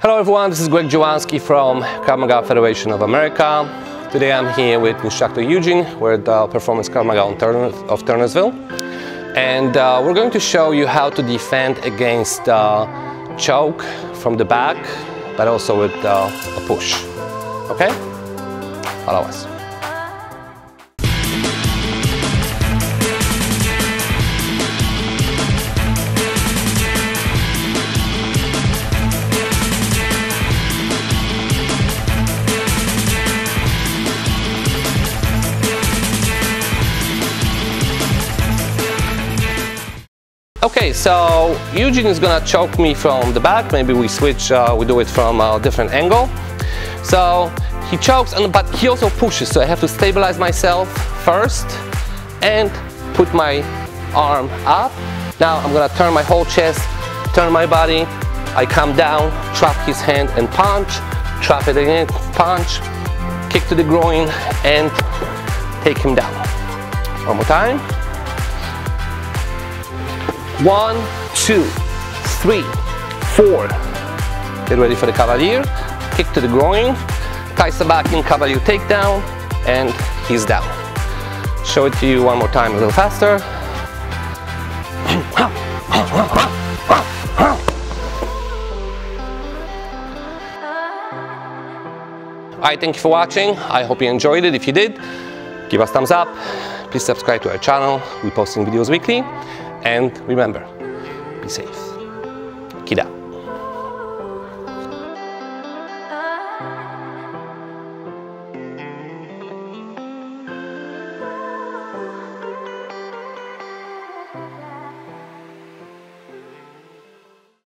Hello everyone, this is Greg Dziewonski from Krav Maga Federation of America. Today I'm here with instructor Eugene. We're at the Performance Krav Maga Turner, of Turnersville. And uh, we're going to show you how to defend against uh, choke from the back, but also with uh, a push. Okay? Follow us. Okay, so Eugene is gonna choke me from the back. Maybe we switch, uh, we do it from a different angle. So he chokes, and, but he also pushes. So I have to stabilize myself first and put my arm up. Now I'm gonna turn my whole chest, turn my body. I come down, trap his hand and punch, trap it again, punch, kick to the groin and take him down. One more time. One, two, three, four. Get ready for the cavalier. Kick to the groin. Taisa back in cavalier takedown. And he's down. Show it to you one more time a little faster. Alright, thank you for watching. I hope you enjoyed it. If you did, give us thumbs up. Please subscribe to our channel. We're posting videos weekly. And remember, be safe. Kida.